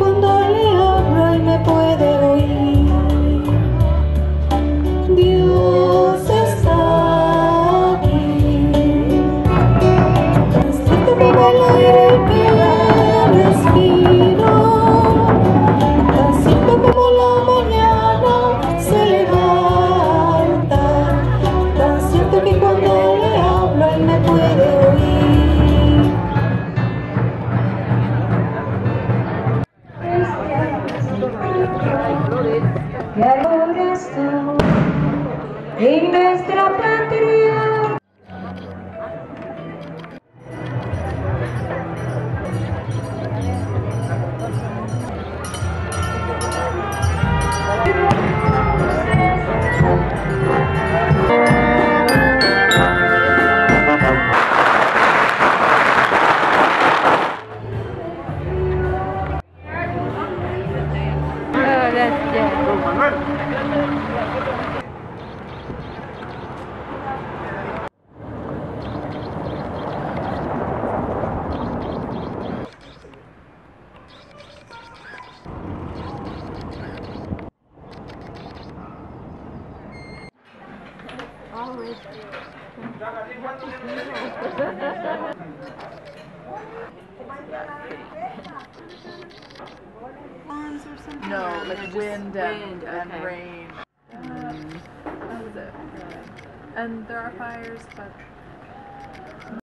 Cuando le hablo él me puede oír. Dios está aquí. still. Amen. Gracias. Don No, like wind, and, wind, and okay. rain. Um, that was it. And there are fires, but